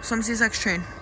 Sonst ist Sie? Schön.